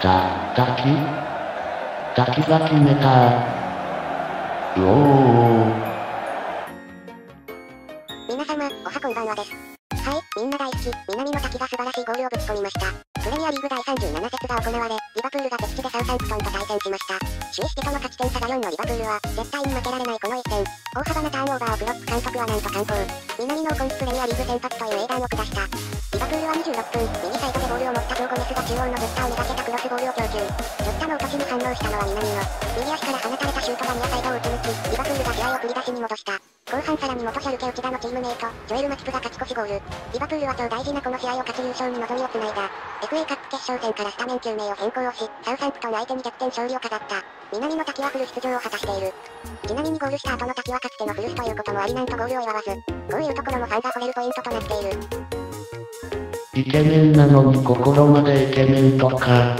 た、たきたきが決めた。うおー。皆様、おはこんばんはです。はい、みんな大好き、南の滝が素晴らしいゴールをぶち込みました。プレミアリーグ第37節が行われ、リバプールが敵地でサウサンプトンと対戦しました。首位シテとの勝ち点差が4のリバプールは、絶対に負けられないこの一戦。大幅なターンオーバーをブロック監督はなんと完封。南の今季プレミアリーグ先発という英断を下した。リバプールは26分、中央のブッタをめがけたクロスボールを供給。ブッタの落としに反応したのは南野。右足から放たれたシュートがニアサイドを打ち抜き、リバプールが試合を振り出しに戻した。後半さらに元シャルケ内田のチームメイト、ジョエル・マチプが勝ち越しゴール。リバプールは超大事なこの試合を勝ち優勝に望みをつないだ。FA カップ決勝戦からスタメン9名を変更をし、サウサンプトン相手に逆転勝利を飾った。南の滝はフル出場を果たしている。ちなみにゴールした後の滝はかつてのフルスということもありなんとゴールを祝わず、こういうところもファンが惚れるポイントとなっている。イケメンなのに心までイケメンとか。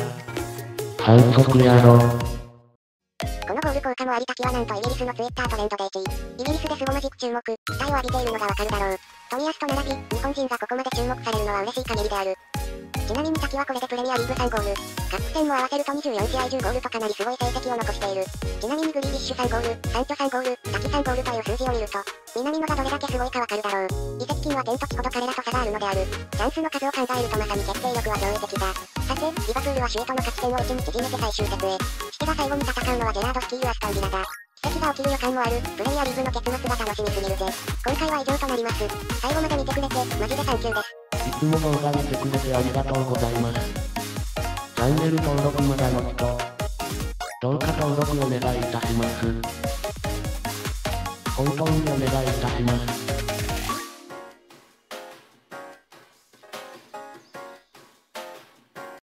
反則やろ。このゴール効果もあり滝はなんとイギリスのツイッタートレンドで1位。イギリスです。ごまじく注目、期待を浴びているのがわかるだろう。富安と並び、日本人がここまで注目されるのは嬉しい限りである。ちなみに滝はこれでプレミアリーグ3ゴール。カップ戦も合わせると24試合10ゴールとかなりすごい成績を残している。ちなみにグリーリッシュ3ゴール、サンチョ3ゴール、滝3ゴールという数字を見ると、南野がどれだけすごいかわかるだろう。移籍金は天と地ほど彼らと差があるのである。チャンスの数を考えるとまさに決定力は驚異的だ。さて、リバプールは首位との勝ち点を1に縮めて最終節へ。シティが最後に戦うのはジェラード率いるアストンビラだ。奇跡が起きる予感もある、プレミアリーグの結末が楽しみすぎるぜ。今回は以上となります。最後まで見てくれて、マジでサンキューです。いつも動画見てくれてありがとうございます。チャンネル登録まだの人、どうか登録お願いいたします。本当にお願いいたします。